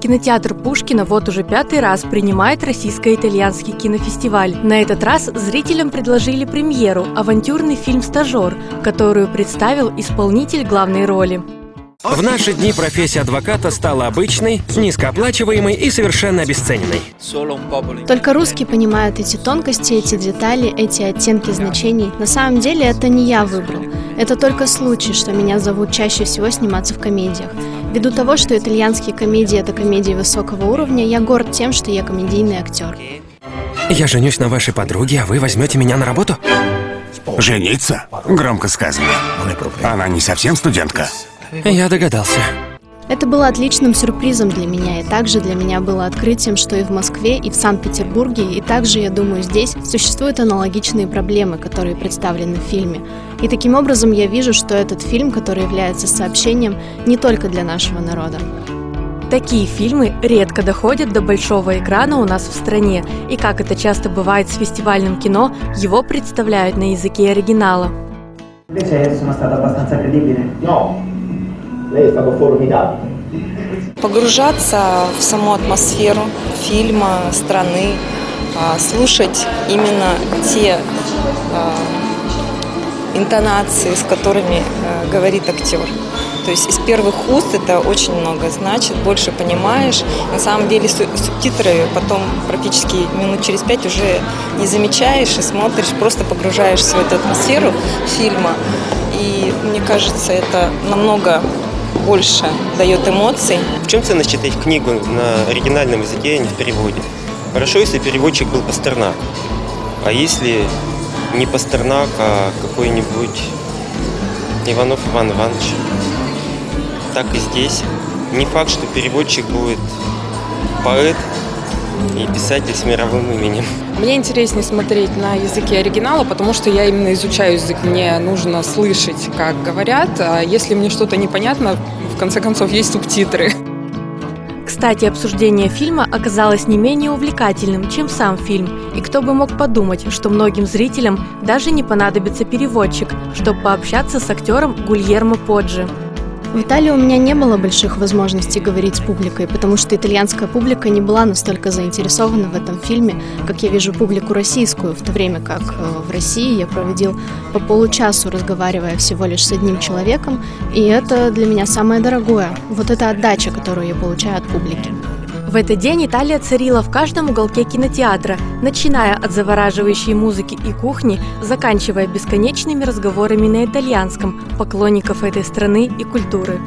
Кинотеатр Пушкина вот уже пятый раз принимает российско-итальянский кинофестиваль. На этот раз зрителям предложили премьеру – авантюрный фильм «Стажер», которую представил исполнитель главной роли. В наши дни профессия адвоката стала обычной, низкооплачиваемой и совершенно обесцененной. Только русские понимают эти тонкости, эти детали, эти оттенки значений. На самом деле это не я выбрал. Это только случай, что меня зовут чаще всего сниматься в комедиях. Ввиду того, что итальянские комедии – это комедии высокого уровня, я горд тем, что я комедийный актер. Я женюсь на вашей подруге, а вы возьмете меня на работу? Жениться? Громко сказано. Она не совсем студентка. Я догадался. Это было отличным сюрпризом для меня, и также для меня было открытием, что и в Москве, и в Санкт-Петербурге, и также, я думаю, здесь существуют аналогичные проблемы, которые представлены в фильме. И таким образом я вижу, что этот фильм, который является сообщением не только для нашего народа. Такие фильмы редко доходят до большого экрана у нас в стране, и как это часто бывает с фестивальным кино, его представляют на языке оригинала. Lei è stato formidabile. Погружаться в саму атмосферу фильма, страны, а, слушать именно те а, интонации, с которыми а, говорит актер. То есть из первых уст это очень много значит, больше понимаешь. На самом деле субтитры потом практически минут через пять уже не замечаешь и смотришь, просто погружаешься в эту атмосферу фильма. И мне кажется, это намного больше дает эмоций. В чем ценность читать книгу на оригинальном языке, а не в переводе? Хорошо, если переводчик был Пастернак. А если не Пастернак, а какой-нибудь Иванов Иван Иванович? Так и здесь. Не факт, что переводчик будет поэт и писатель с мировым именем. Мне интереснее смотреть на языке оригинала, потому что я именно изучаю язык. Мне нужно слышать, как говорят. А если мне что-то непонятно, в конце концов, есть субтитры. Кстати, обсуждение фильма оказалось не менее увлекательным, чем сам фильм. И кто бы мог подумать, что многим зрителям даже не понадобится переводчик, чтобы пообщаться с актером Гульермо Поджи. В Италии у меня не было больших возможностей говорить с публикой, потому что итальянская публика не была настолько заинтересована в этом фильме, как я вижу публику российскую, в то время как э, в России я проводил по получасу, разговаривая всего лишь с одним человеком, и это для меня самое дорогое. Вот эта отдача, которую я получаю от публики. В этот день Италия царила в каждом уголке кинотеатра, начиная от завораживающей музыки и кухни, заканчивая бесконечными разговорами на итальянском поклонников этой страны и культуры.